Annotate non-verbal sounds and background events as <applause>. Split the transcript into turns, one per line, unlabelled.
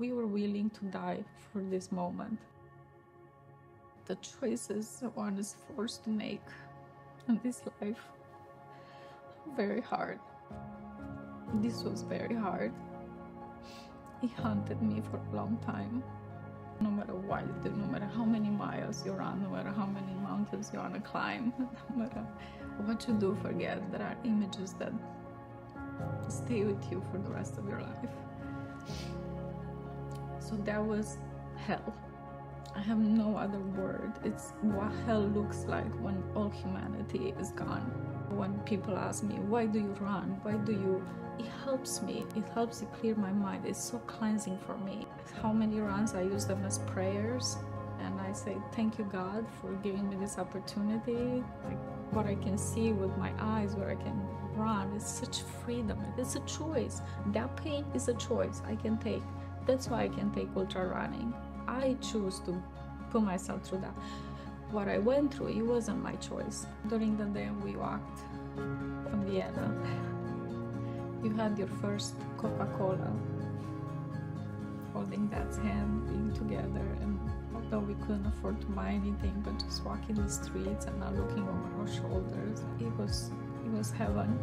we were willing to die for this moment. The choices one is forced to make in this life very hard. This was very hard. It haunted me for a long time. No matter what you do, no matter how many miles you run, no matter how many mountains you want to climb, <laughs> no matter what you do, forget there are images that stay with you for the rest of your life. So that was hell. I have no other word. It's what hell looks like when all humanity is gone. When people ask me, why do you run? Why do you? It helps me. It helps to clear my mind. It's so cleansing for me. How many runs I use them as prayers. And I say, thank you, God, for giving me this opportunity. Like what I can see with my eyes, where I can run, is such freedom. It's a choice. That pain is a choice I can take. That's why I can take ultra running. I choose to put myself through that. What I went through, it wasn't my choice. During the day we walked from Vienna, you had your first Coca-Cola, holding Dad's hand, being together, and although we couldn't afford to buy anything, but just walking the streets and not looking over our shoulders, it was it was heaven.